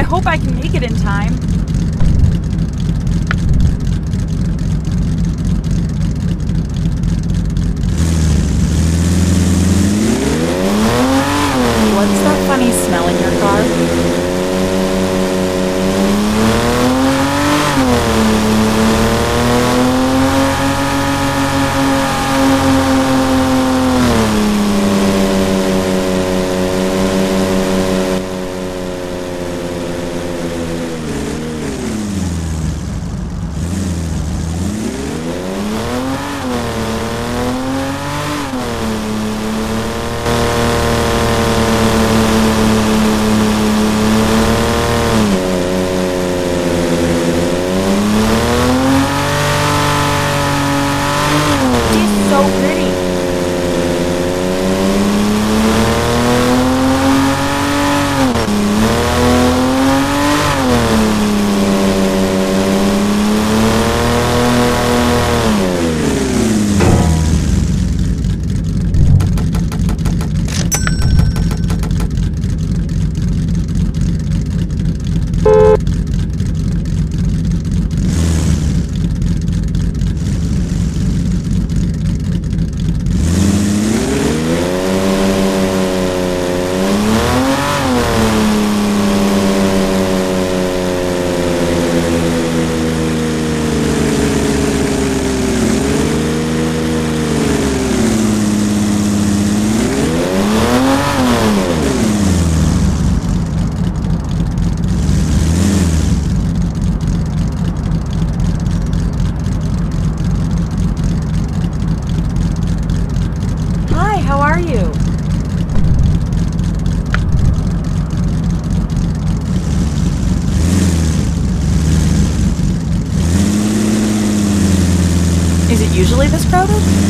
I hope I can make it in time. You? Is it usually this crowded?